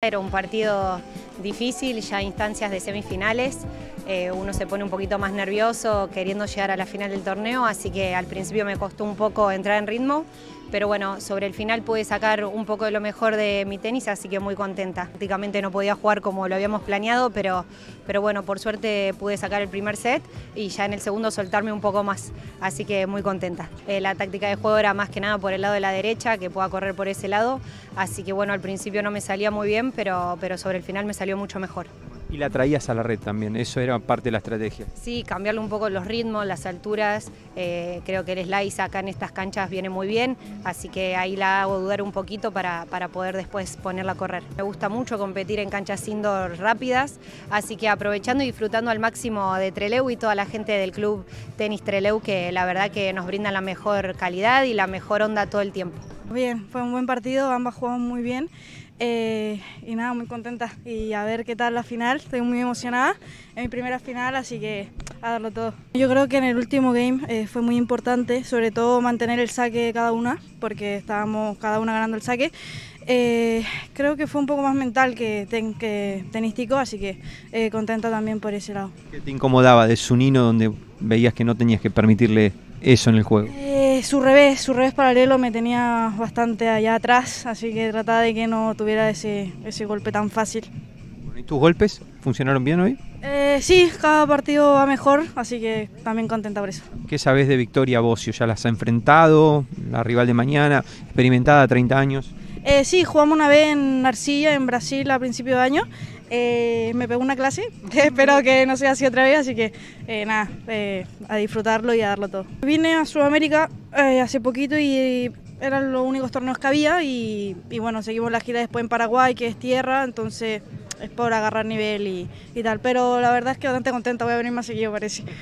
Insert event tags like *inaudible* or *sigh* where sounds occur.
Era un partido difícil, ya instancias de semifinales, eh, uno se pone un poquito más nervioso queriendo llegar a la final del torneo, así que al principio me costó un poco entrar en ritmo, pero bueno, sobre el final pude sacar un poco de lo mejor de mi tenis, así que muy contenta. Prácticamente no podía jugar como lo habíamos planeado, pero, pero bueno, por suerte pude sacar el primer set y ya en el segundo soltarme un poco más, así que muy contenta. Eh, la táctica de juego era más que nada por el lado de la derecha, que pueda correr por ese lado, así que bueno, al principio no me salía muy bien, pero, pero sobre el final me salió mucho mejor. Y la traías a la red también, eso era parte de la estrategia. Sí, cambiarle un poco los ritmos, las alturas, eh, creo que el slice acá en estas canchas viene muy bien, así que ahí la hago dudar un poquito para, para poder después ponerla a correr. Me gusta mucho competir en canchas indoor rápidas, así que aprovechando y disfrutando al máximo de Treleu y toda la gente del club Tenis Treleu, que la verdad que nos brinda la mejor calidad y la mejor onda todo el tiempo. Bien, fue un buen partido, ambas jugamos muy bien. Eh, y nada, muy contenta y a ver qué tal la final. Estoy muy emocionada. Es mi primera final, así que a darlo todo. Yo creo que en el último game eh, fue muy importante, sobre todo mantener el saque de cada una, porque estábamos cada una ganando el saque. Eh, creo que fue un poco más mental que, que tenístico, así que eh, contenta también por ese lado. ¿Qué te incomodaba de su nino donde veías que no tenías que permitirle eso en el juego? Eh, su revés, su revés paralelo me tenía bastante allá atrás, así que trataba de que no tuviera ese, ese golpe tan fácil. ¿Y tus golpes funcionaron bien hoy? Eh, sí, cada partido va mejor, así que también contenta por eso. ¿Qué sabes de Victoria Bocio? ¿Ya las ha enfrentado? ¿La rival de mañana? ¿Experimentada, 30 años? Eh, sí, jugamos una vez en Arcilla, en Brasil, a principio de año. Eh, me pegó una clase, *laughs* espero que no sea así otra vez, así que eh, nada, eh, a disfrutarlo y a darlo todo. Vine a Sudamérica hace poquito y eran los únicos torneos que había y, y, bueno, seguimos la gira después en Paraguay, que es tierra, entonces es por agarrar nivel y, y tal, pero la verdad es que bastante contenta, voy a venir más seguido parece.